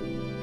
Absolutely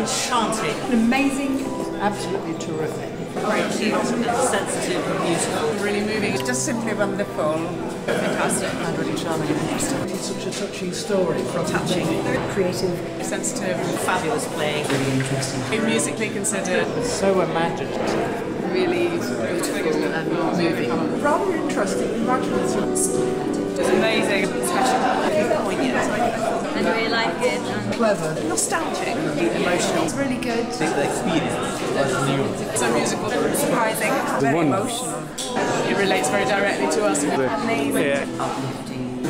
enchanting. Amazing. Absolutely terrific. Very cute and sensitive and beautiful. Really moving. It's just simply wonderful. Fantastic. And really charming and interesting. It's such a touching story. Touching. Creative. Sensitive. Fabulous playing. Really interesting. Musically considered. So imaginative. Really beautiful and moving. Rather interesting, imaginative. It's amazing. Special. Poignant. and really like it. And Clever. Nostalgic. Emotional. it's really good. the experience was new. So musical. Surprising. Very emotional. It relates very directly to us. Amazing. Uplifting.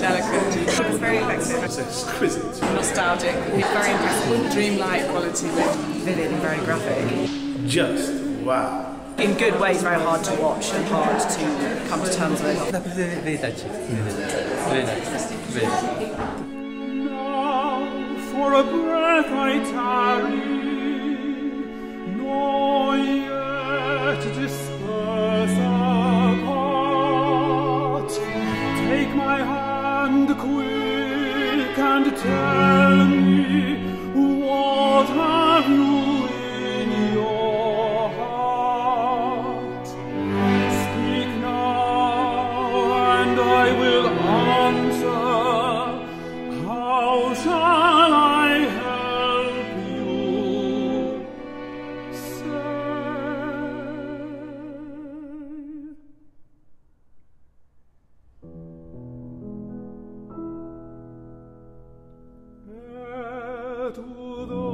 Delicate. It was very effective. It's exquisite. Nostalgic. Very impressive. Dreamlike quality. With vivid and very graphic. Just wow. In good ways, very hard to watch and hard to come to terms with. Very, very touching. Very nice. Very nice for a breath I tarry, nor yet disperse apart. Take my hand quick and tell me what have you in your heart. Speak now, and I will answer. How shall todo.